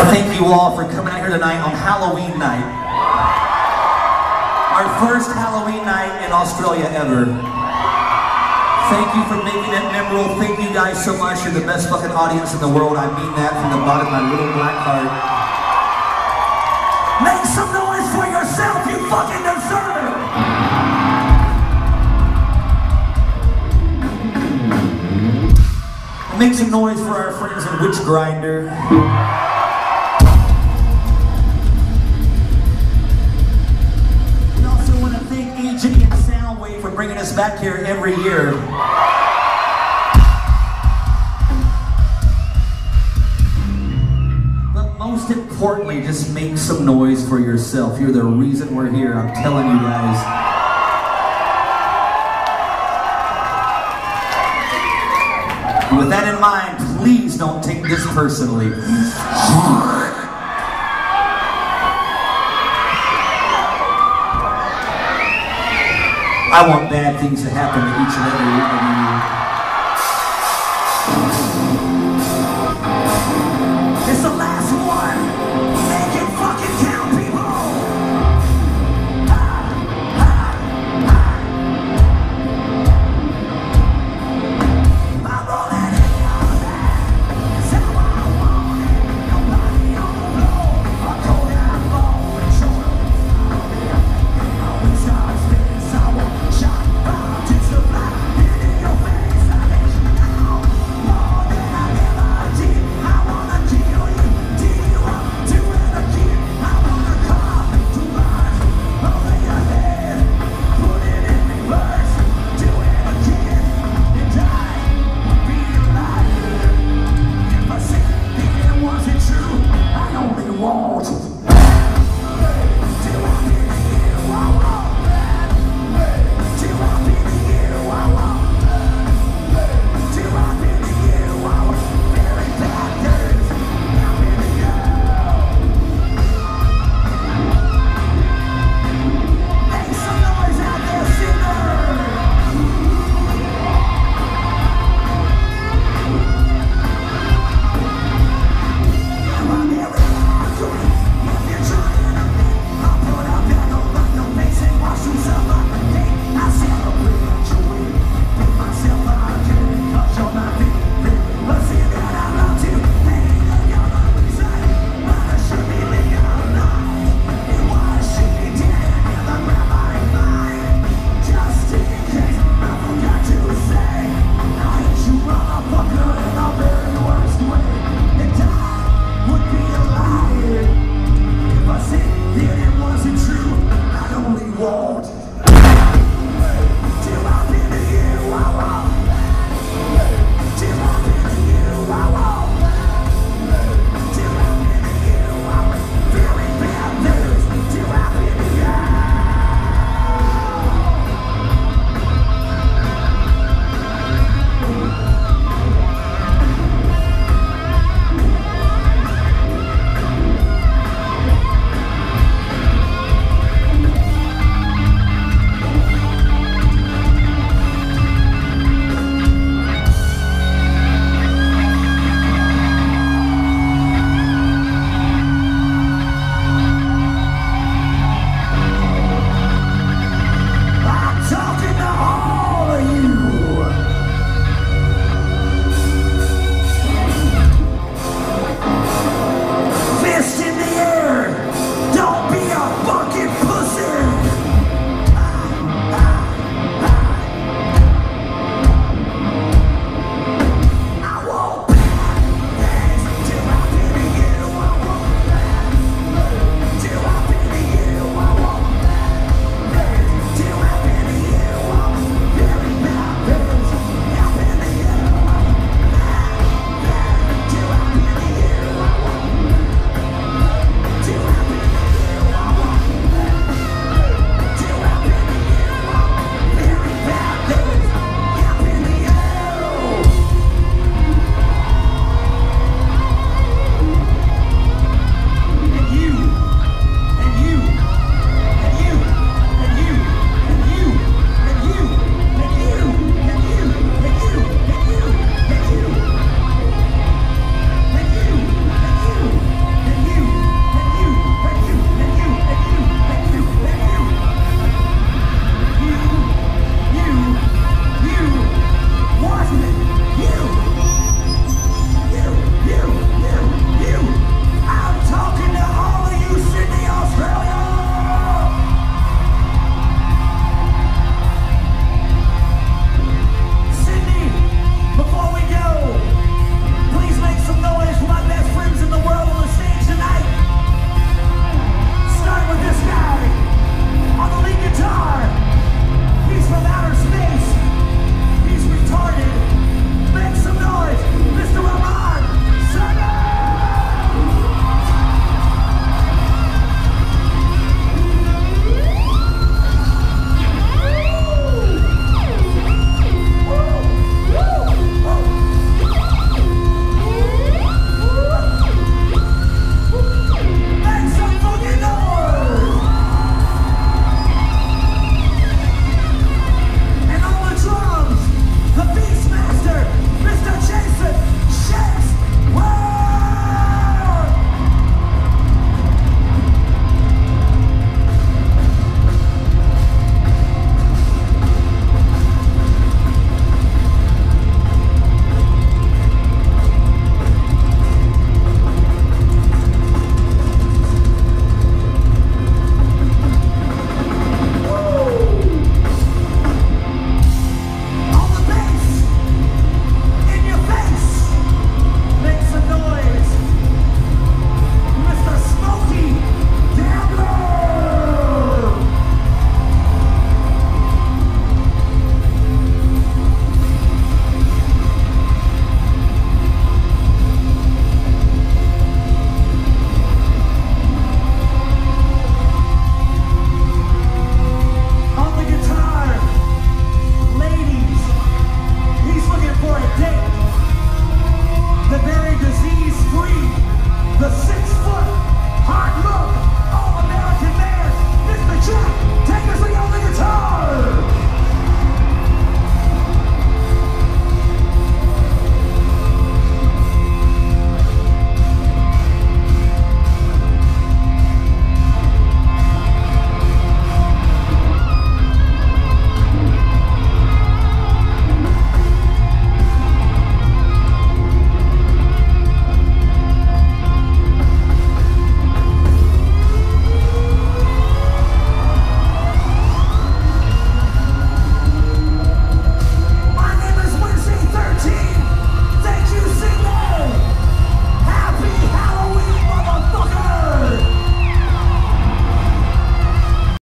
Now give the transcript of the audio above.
to thank you all for coming out here tonight on Halloween night. Our first Halloween night in Australia ever. Thank you for making it memorable. Thank you guys so much. You're the best fucking audience in the world. I mean that from the bottom of my little black heart. Make some noise for yourself, you fucking deserve it! Make some noise for our friends in Witch Grinder. Back here every year. But most importantly, just make some noise for yourself. You're the reason we're here. I'm telling you guys. With that in mind, please don't take this personally. I want bad things to happen to each and every one of you. out.